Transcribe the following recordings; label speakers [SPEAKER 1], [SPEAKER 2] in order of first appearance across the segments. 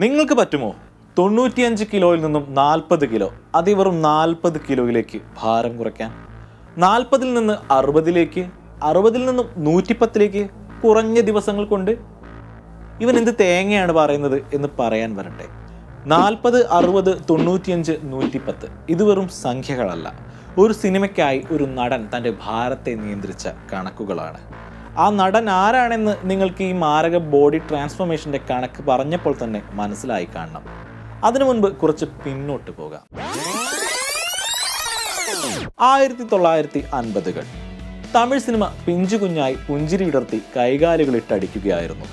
[SPEAKER 1] നിങ്ങൾക്ക് പറ്റുമോ? തൊണ്ണൂറ്റിയഞ്ച് കിലോയിൽ നിന്നും നാൽപ്പത് കിലോ അതി വെറും നാൽപ്പത് കിലോയിലേക്ക് ഭാരം കുറയ്ക്കാൻ. നാൽപ്പതിൽ നിന്ന് അറുപതിലേക്ക് അറുപതിൽ നിന്നും നൂറ്റിപ്പത്തിലേക്ക് കുറഞ്ഞ ദിവസങ്ങൾ കൊണ്ട് ഇവൻ എന്ത് തേങ്ങയാണ് പറയുന്നത് എന്ന് പറയാൻ വരട്ടെ. നാൽപ്പത് അറുപത് തൊണ്ണൂറ്റിയഞ്ച് നൂറ്റിപ്പത്ത് ഇത് വെറും സംഖ്യകളല്ല. ഒരു സിനിമയ്ക്കായി ഒരു നടൻ തന്റെ ഭാരത്തെ നിയന്ത്രിച്ച കണക്കുകളാണ്. ആ നടൻ ആരാണെന്ന് നിങ്ങൾക്ക് ഈ മാരക ബോഡി ട്രാൻസ്ഫോർമേഷന്റെ കണക്ക് പറഞ്ഞപ്പോൾ തന്നെ മനസ്സിലായി കാണണം. അതിനു മുൻപ് കുറച്ച് പിന്നോട്ട് പോകാം. ആയിരത്തി തൊള്ളായിരത്തി അൻപതുകൾ തമിഴ് സിനിമ പിഞ്ചു കുഞ്ഞായി പുഞ്ചിരി വിടർത്തി കൈകാലുകളിട്ടടിക്കുകയായിരുന്നു.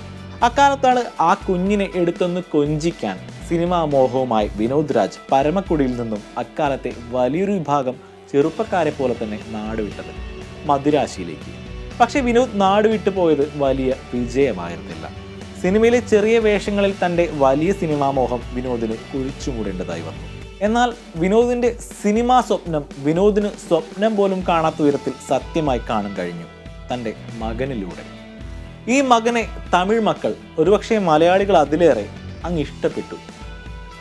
[SPEAKER 1] അക്കാലത്താണ് ആ കുഞ്ഞിനെ എടുത്തൊന്ന് കൊഞ്ചിക്കാൻ സിനിമാ മോഹവുമായി വിനോദ് രാജ് പരമക്കുടിയിൽ നിന്നും അക്കാലത്തെ വലിയൊരു വിഭാഗം ചെറുപ്പക്കാരെ പോലെ തന്നെ നാടുവിട്ടത് മദിരാശിയിലേക്ക് പക്ഷേ വിനോദ് നാടുവിട്ടു പോയത് വലിയ വിജയമായിരുന്നില്ല. സിനിമയിലെ ചെറിയ വേഷങ്ങളിൽ തന്റെ വലിയ സിനിമാ മോഹം വിനോദിന് കുഴിച്ചുമൂടേണ്ടതായി വന്നു. എന്നാൽ വിനോദിന്റെ സിനിമാ സ്വപ്നം വിനോദിന് സ്വപ്നം പോലും കാണാത്ത ഉയരത്തിൽ സത്യമായി കാണാൻ കഴിഞ്ഞു തന്റെ മകനിലൂടെ. ഈ മകനെ തമിഴ് മക്കൾ ഒരുപക്ഷെ മലയാളികൾ അതിലേറെ അങ്ങ് ഇഷ്ടപ്പെട്ടു.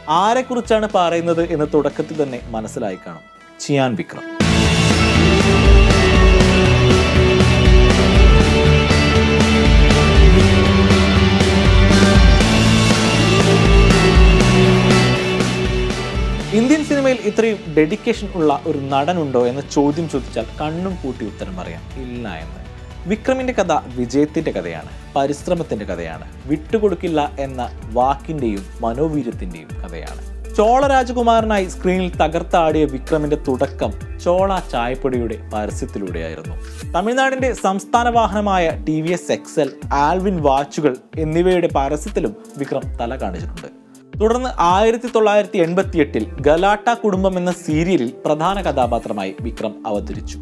[SPEAKER 1] ആരെക്കുറിച്ചാണ് പറയുന്നത് എന്ന് തുടക്കത്തിൽ തന്നെ മനസ്സിലായി കാണും. ചിയാൻ വിക്രം. ഇത്രയും ഡെഡിക്കേഷൻ ഉള്ള ഒരു നടനുണ്ടോ എന്ന ചോദ്യം ചോദിച്ചാൽ കണ്ണും പൂട്ടി ഉത്തരം പറയാം. ഇല്ല എന്ന്. വിക്രമിന്റെ കഥ വിജയത്തിന്റെ കഥയാണ്. പരിശ്രമത്തിന്റെ കഥയാണ്. വിട്ടുകൊടുക്കില്ല എന്ന വാക്കിന്റെയും മനോവീര്യത്തിന്റെയും കഥയാണ്. ചോള രാജകുമാരനായി സ്ക്രീനിൽ തകർത്താടിയ വിക്രമിന്റെ തുടക്കം ചോള ചായപ്പൊടിയുടെ പരസ്യത്തിലൂടെയായിരുന്നു. തമിഴ്നാടിന്റെ സംസ്ഥാന വാഹനമായ T V S Excel Allwyn വാച്ചുകൾ എന്നിവയുടെ പരസ്യത്തിലും വിക്രം തല കാണിച്ചിട്ടുണ്ട്. തുടർന്ന് ആയിരത്തി തൊള്ളായിരത്തി എൺപത്തി എട്ടിൽ ഗലാട്ട കുടുംബം എന്ന സീരിയലിൽ പ്രധാന കഥാപാത്രമായി വിക്രം അവതരിച്ചു.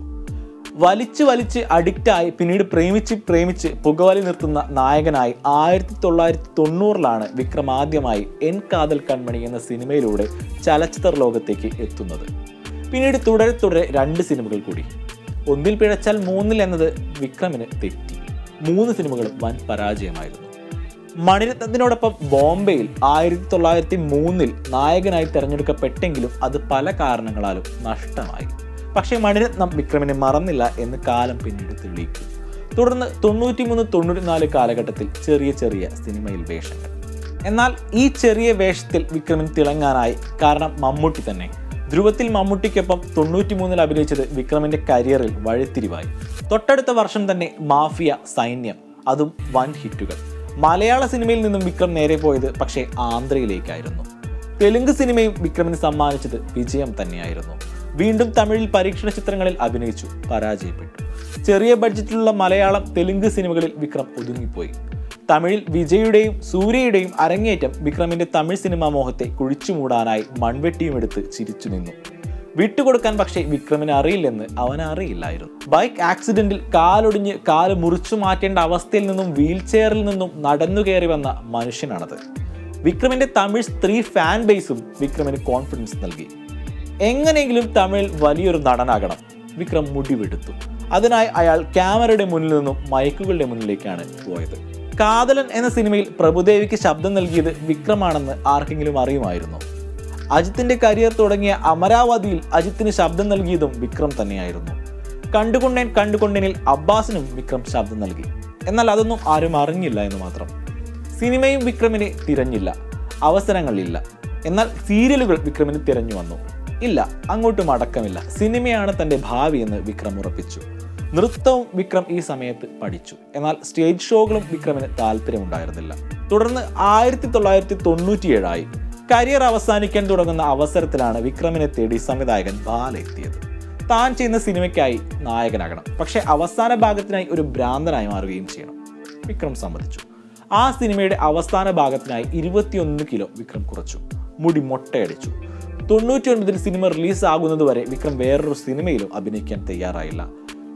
[SPEAKER 1] വലിച്ച് വലിച്ച് അഡിക്റ്റായി പിന്നീട് പ്രേമിച്ച് പ്രേമിച്ച് പുകവലി നിർത്തുന്ന നായകനായി ആയിരത്തി തൊള്ളായിരത്തി തൊണ്ണൂറിലാണ് വിക്രം ആദ്യമായി എൻ കാതൽ കൺമണി എന്ന സിനിമയിലൂടെ ചലച്ചിത്ര ലോകത്തേക്ക് എത്തുന്നത്. പിന്നീട് തുടരെ തുടരെ രണ്ട് സിനിമകൾ കൂടി. ഒന്നിൽ പിഴച്ചാൽ മൂന്നിൽ എന്നത് വിക്രമിന് തെറ്റി. മൂന്ന് സിനിമകളും വൻ പരാജയമായിരുന്നു. മണിരത്നത്തിനോടൊപ്പം ബോംബെയിൽ ആയിരത്തി തൊള്ളായിരത്തി മൂന്നിൽ നായകനായി തിരഞ്ഞെടുക്കപ്പെട്ടെങ്കിലും അത് പല കാരണങ്ങളാലും നഷ്ടമായി. പക്ഷേ മണിരത്നം വിക്രമിനെ മറന്നില്ല എന്ന് കാലം പിന്നീട് തെളിയിക്കും. തുടർന്ന് തൊണ്ണൂറ്റി തൊണ്ണൂറ്റിമൂന്ന് തൊണ്ണൂറ്റിനാല് കാലഘട്ടത്തിൽ ചെറിയ ചെറിയ സിനിമയിൽ വേഷങ്ങൾ. എന്നാൽ ഈ ചെറിയ വേഷത്തിൽ വിക്രമിന് തിളങ്ങാനായി കാരണം മമ്മൂട്ടി തന്നെ. ധ്രുവത്തിൽ മമ്മൂട്ടിക്കൊപ്പം തൊണ്ണൂറ്റി മൂന്നിൽ അഭിനയിച്ചത് വിക്രമിന്റെ കരിയറിൽ വഴിത്തിരിവായി. തൊട്ടടുത്ത വർഷം തന്നെ മാഫിയ സൈന്യം അതും വൻ ഹിറ്റുകൾ. മലയാള സിനിമയിൽ നിന്നും വിക്രം നേരെ പോയത് പക്ഷേ ആന്ധ്രയിലേക്കായിരുന്നു. തെലുങ്ക് സിനിമയും വിക്രമിന് സമ്മാനിച്ചത് വിജയം തന്നെയായിരുന്നു. വീണ്ടും തമിഴിൽ പരീക്ഷണ ചിത്രങ്ങളിൽ അഭിനയിച്ചു പരാജയപ്പെട്ടു. ചെറിയ ബഡ്ജറ്റിലുള്ള മലയാളം തെലുങ്ക് സിനിമകളിൽ വിക്രം ഒതുങ്ങിപ്പോയി. തമിഴിൽ വിജയുടെയും സൂര്യയുടെയും അരങ്ങേറ്റം വിക്രമിന്റെ തമിഴ് സിനിമാ മോഹത്തെ കുഴിച്ചുമൂടാനായി മൺവെട്ടിയുമെടുത്ത് ചിരിച്ചു നിന്നു വിട്ടുകൊടുക്കാൻ പക്ഷേ വിക്രമിന് അറിയില്ലെന്ന് അവൻ അറിയില്ലായിരുന്നു. ബൈക്ക് ആക്സിഡന്റിൽ കാലൊടിഞ്ഞ് കാൽ മുറിച്ചു മാറ്റേണ്ട അവസ്ഥയിൽ നിന്നും വീൽ ചെയറിൽ നിന്നും നടന്നു കയറി വന്ന മനുഷ്യനാണത്. വിക്രമിന്റെ തമിഴ് സ്ത്രീ ഫാൻ ബേസും വിക്രമിന് കോൺഫിഡൻസ് നൽകി. എങ്ങനെയെങ്കിലും തമിഴിൽ വലിയൊരു നടനാകണം. വിക്രം മുടിവെടുത്തു. അതിനായി അയാൾ ക്യാമറയുടെ മുന്നിൽ നിന്നും മൈക്കുകളുടെ മുന്നിലേക്കാണ് പോയത്. കാതലൻ എന്ന സിനിമയിൽ പ്രഭുദേവിക്ക് ശബ്ദം നൽകിയത് വിക്രമാണെന്ന് ആർക്കെങ്കിലും അറിയുമായിരുന്നു? അജിത്തിന്റെ കരിയർ തുടങ്ങിയ അമരാവതിയിൽ അജിത്തിന് ശബ്ദം നൽകിയതും വിക്രം തന്നെയായിരുന്നു. കണ്ടുകൊണ്ടേൻ കണ്ടുകൊണ്ടേനിൽ അബ്ബാസിനും വിക്രം ശബ്ദം നൽകി. എന്നാൽ അതൊന്നും ആരും അറിഞ്ഞില്ല എന്ന് മാത്രം. സിനിമയും വിക്രമിനെ തിരഞ്ഞില്ല. അവസരങ്ങളില്ല. എന്നാൽ സീരിയലുകൾ വിക്രമിന് തിരഞ്ഞു വന്നു. ഇല്ല അങ്ങോട്ടും അടക്കമില്ല. സിനിമയാണ് തന്റെ ഭാവി എന്ന് വിക്രം ഉറപ്പിച്ചു. നൃത്തവും വിക്രം ഈ സമയത്ത് പഠിച്ചു. എന്നാൽ സ്റ്റേജ് ഷോകളും വിക്രമിന് താല്പര്യമുണ്ടായിരുന്നില്ല. തുടർന്ന് ആയിരത്തി തൊള്ളായിരത്തി തൊണ്ണൂറ്റിയേഴായി കരിയർ അവസാനിക്കാൻ തുടങ്ങുന്ന അവസരത്തിലാണ് വിക്രമിനെ തേടി സംവിധായകൻ ബാല എത്തിയത്. താൻ ചെയ്യുന്ന സിനിമയ്ക്കായി നായകനാകണം. പക്ഷേ അവസാന ഭാഗത്തിനായി ഒരു ഭ്രാന്തനായി മാറുകയും ചെയ്യണം. വിക്രം സമ്മതിച്ചു. ആ സിനിമയുടെ അവസാന ഭാഗത്തിനായി ഇരുപത്തിയൊന്ന് കിലോ വിക്രം കുറച്ചു. മുടി മൊട്ടയടിച്ചു. തൊണ്ണൂറ്റി ഒൻപതിൽ സിനിമ റിലീസ് ആകുന്നതുവരെ വിക്രം വേറൊരു സിനിമയിലും അഭിനയിക്കാൻ തയ്യാറായില്ല.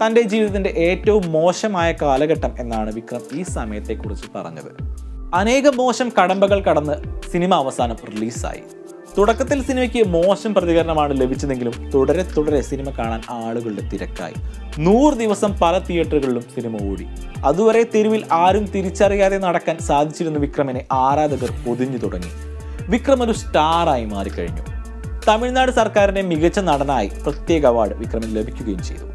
[SPEAKER 1] തന്റെ ജീവിതത്തിന്റെ ഏറ്റവും മോശമായ കാലഘട്ടം എന്നാണ് വിക്രം ഈ സമയത്തെക്കുറിച്ച് പറഞ്ഞത്. അനേകം മോശം കടമ്പകൾ കടന്ന് സിനിമ അവസാനം റിലീസായി. തുടക്കത്തിൽ സിനിമയ്ക്ക് മോശം പ്രതികരണമാണ് ലഭിച്ചതെങ്കിലും തുടരെ തുടരെ സിനിമ കാണാൻ ആളുകളുടെ തിരക്കായി. നൂറ് ദിവസം പല തിയേറ്ററുകളിലും സിനിമ ഓടി അതുവരെ തെരുവിൽ ആരും തിരിച്ചറിയാതെ നടക്കാൻ സാധിച്ചിരുന്ന വിക്രമിനെ ആരാധകർ പൊതിഞ്ഞു തുടങ്ങി. വിക്രം ഒരു സ്റ്റാറായി മാറിക്കഴിഞ്ഞു. തമിഴ്നാട് സർക്കാരിന്റെ മികച്ച നടനായി പ്രത്യേക അവാർഡ് വിക്രമിന് ലഭിക്കുകയും ചെയ്തു.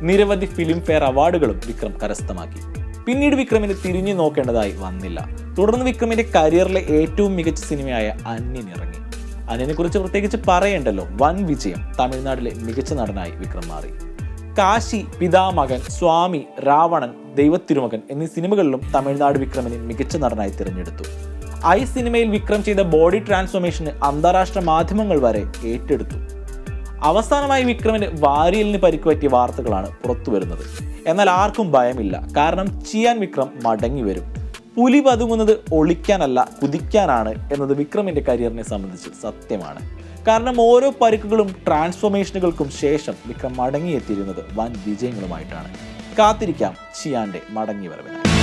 [SPEAKER 1] നിരവധി ഫിലിം ഫെയർ അവാർഡുകളും വിക്രം കരസ്ഥമാക്കി. പിന്നീട് വിക്രമിന് തിരിഞ്ഞു നോക്കേണ്ടതായി വന്നില്ല. തുടർന്ന് വിക്രമിന്റെ കരിയറിലെ ഏറ്റവും മികച്ച സിനിമയായ അന്യൻ ഇറങ്ങി. അന്യനെ കുറിച്ച് പ്രത്യേകിച്ച് പറയണ്ടല്ലോ. വൻ വിജയം തമിഴ്നാട്ടിലെ മികച്ച നടനായി വിക്രം മാറി. കാശി പിതാമകൻ സ്വാമി രാവണൻ ദൈവത്തിരുമകൻ എന്നീ സിനിമകളിലും തമിഴ്നാട് വിക്രമിനെ മികച്ച നടനായി തിരഞ്ഞെടുത്തു. ഐ സിനിമയിൽ വിക്രം ചെയ്ത ബോഡി ട്രാൻസ്ഫോർമേഷന് അന്താരാഷ്ട്ര മാധ്യമങ്ങൾ വരെ ഏറ്റെടുത്തു. അവസാനമായി വിക്രമിന് വാരിയലിന് പരിക്കുപറ്റിയ വാർത്തകളാണ് പുറത്തു വരുന്നത് എന്നാൽ ആർക്കും ഭയമില്ല. കാരണം ചിയാൻ വിക്രം മടങ്ങി വരും പുലി പതുങ്ങുന്നത് ഒളിക്കാനല്ല കുതിക്കാനാണ് എന്നത് വിക്രമിന്റെ കരിയറിനെ സംബന്ധിച്ച് സത്യമാണ്. കാരണം ഓരോ പരുക്കുകളും ട്രാൻസ്ഫോർമേഷനുകൾക്കും ശേഷം വിക്രം മടങ്ങിയെത്തിയിരുന്നത് വൻ വിജയങ്ങളുമായിട്ടാണ്. കാത്തിരിക്കാം ചിയാന്റെ മടങ്ങി വരവിനായി